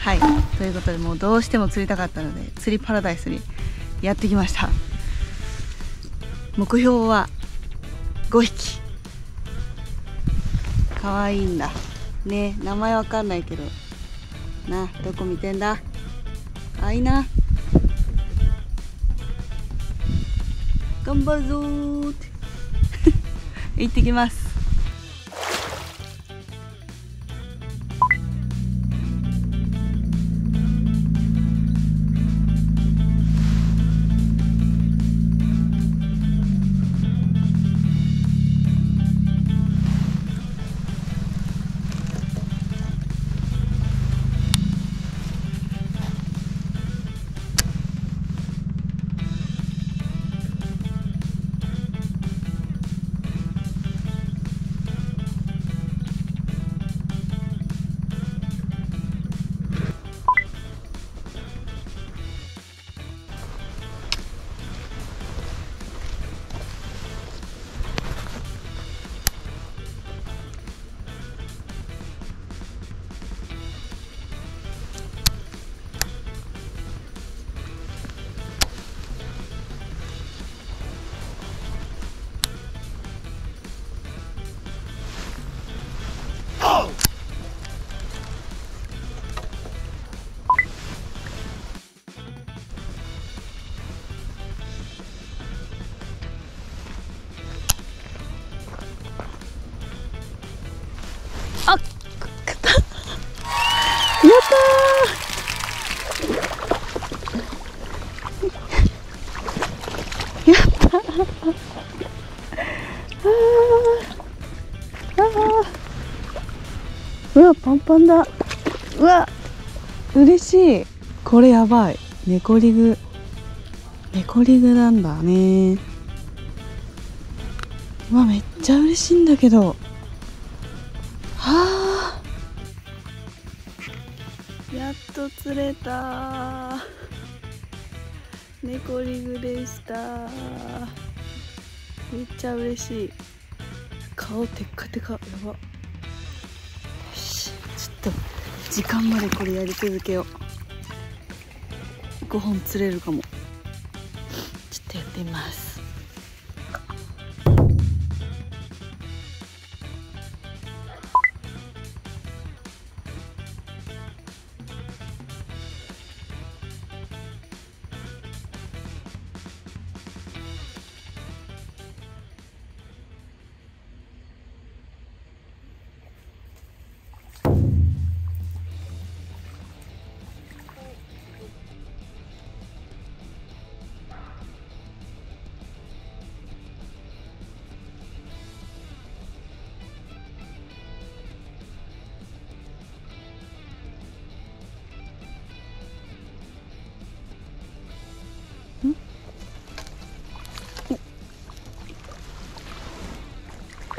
はい。ということでもうどうしても釣りたかったので釣りパラダイスにやってきました。目標は5匹。かわいいんだ。ね名前わかんないけど。などこ見てんだ？あいいな。頑張るぞーって。行ってきます。うわパンパンだ。うわ嬉しい。これやばい。猫リグ。猫リグなんだね。うわめっちゃ嬉しいんだけど。はあ。やっと釣れた。猫リグでした。めっちゃ嬉しい。顔テッカテカ。やば。っと時間までこれやり続けよう。5本釣れるかも。ちょっとやってみます。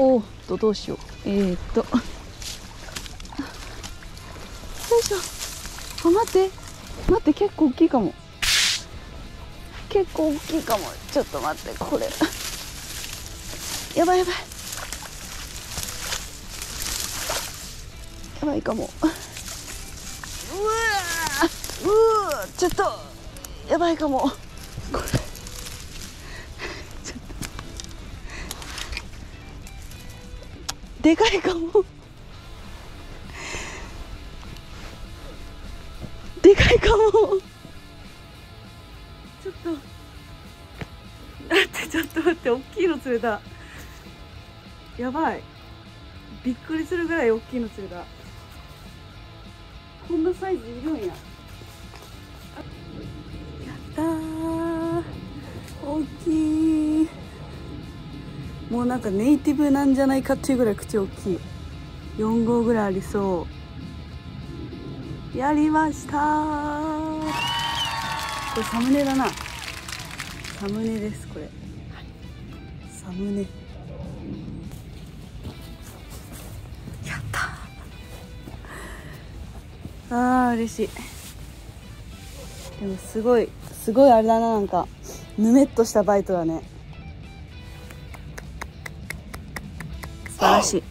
おっとどうしよう。えー、っと。よいしょ。あ待って。待って結構大きいかも。結構大きいかも。ちょっと待ってこれ。やばいやばい。やばいかも。うわうわちょっと。やばいかも。これ。でかいかも。でかいかも。ちょっと。待ってちょっと待って大きいの釣れた。やばい。びっくりするぐらい大きいの釣れた。こんなサイズいるんや。もうなんかネイティブなんじゃないかっていうぐらい口大きい4号ぐらいありそう。やりましたこれサムネだな。サムネですこれ。サムネ。やったあー嬉しい。でもすごいすごいあれだななんか。ぬめっとしたバイトだね。晴らしい。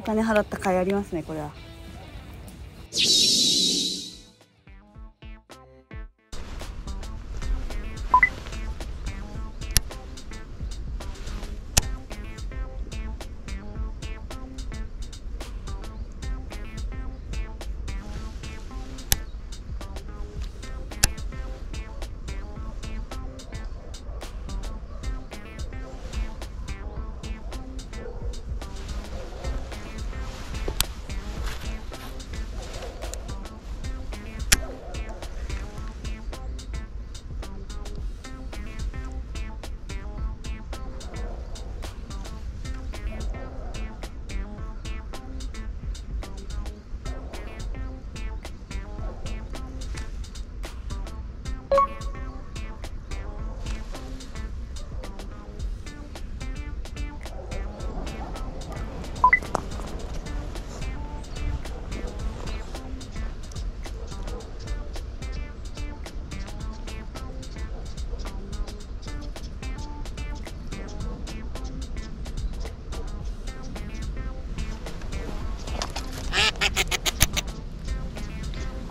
お金払った甲斐ありますねこれは。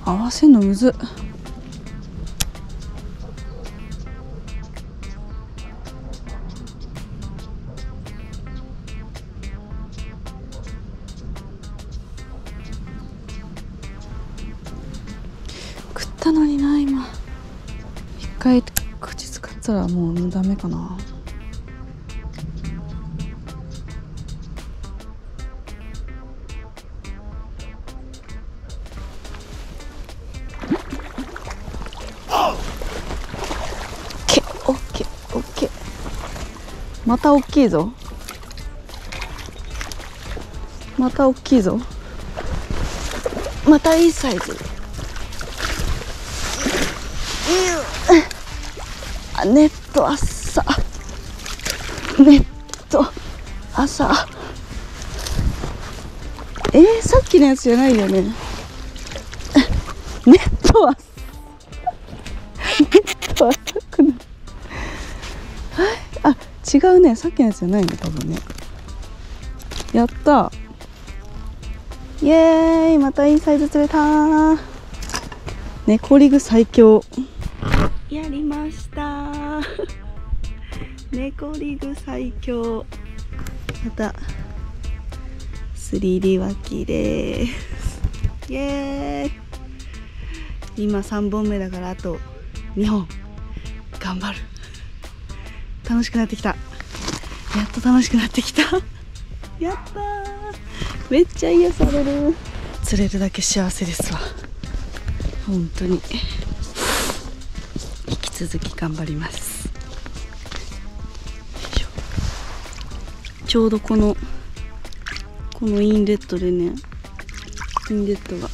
合わせんのむず。食ったのにな今。一回口使ったらもうダメかな。また大きいぞ。また大きいぞ。またいいサイズ。あネット朝。ネット朝。えー、さっきのやつじゃないよね。ネットはネッ違うね。さっきのやつじゃないの多分ね。やった。イエーイ。またいいサイズ釣れた。猫リグ最強。やりました。猫リグ最強。また。3D 脇です。イエーイ。今3本目だからあと2本。頑張る。楽しくなってきた。やっと楽しくなってきた。やっためっちゃ癒される。釣れるだけ幸せですわ。本当に。引き続き頑張ります。ちょうどこのこのインレットでねインレットが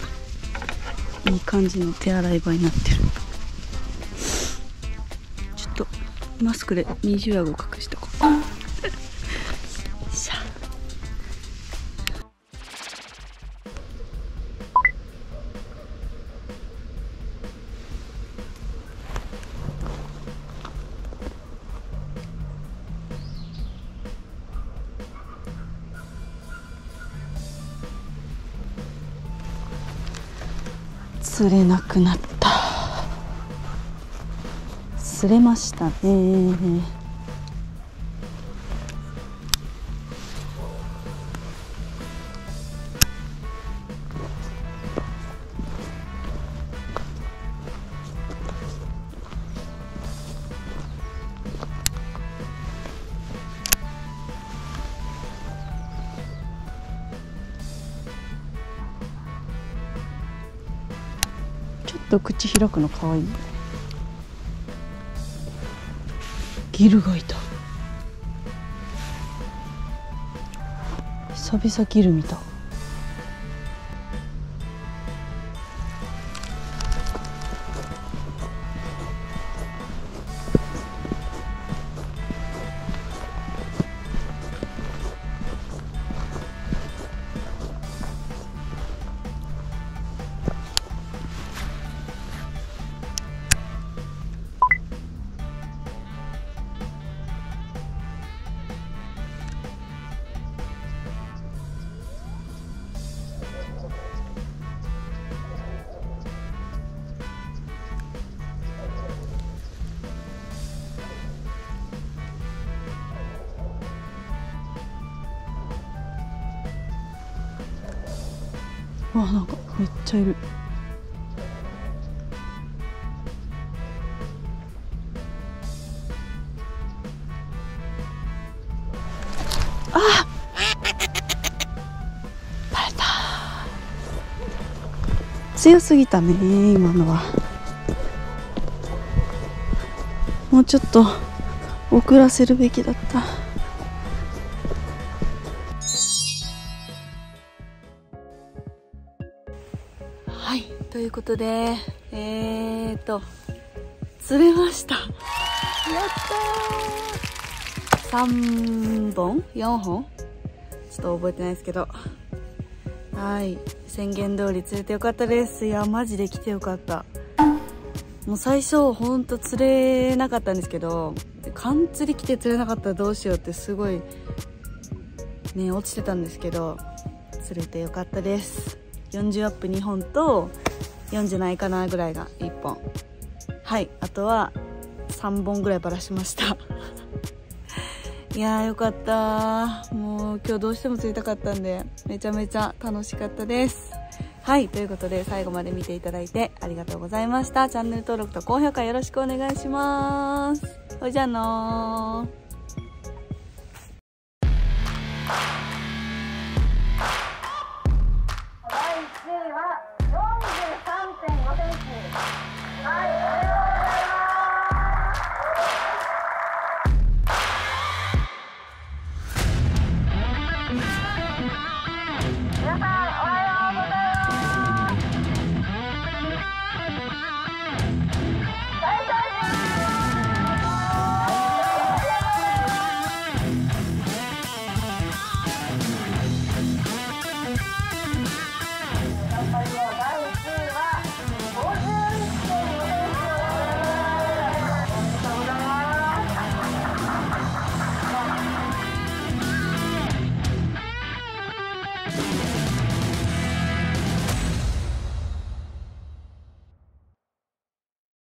いい感じの手洗い場になってるマスクで二重顎隠しとこう。しゃ釣れなくなった。釣れましたね。ちょっと口開くの可愛い。ギルがいた。久々ギル見た。わなんかめっちゃいる。あバレた。強すぎたね今のは。もうちょっと遅らせるべきだった。いうことでえーと釣れました。やったー。3本？4本？ちょっと覚えてないですけど。はい。宣言通り釣れてよかったです。いやマジで来てよかった。もう最初ほんと釣れなかったんですけど缶釣り来て釣れなかったらどうしようってすごいね落ちてたんですけど釣れてよかったです。40アップ2本と4じゃないかなぐらいが1本。はい。あとは3本ぐらいばらしました。いやーよかった。もう今日どうしても釣りたかったんでめちゃめちゃ楽しかったです。はい。ということで最後まで見ていただいてありがとうございました。チャンネル登録と高評価よろしくお願いします。ほいじゃあのー。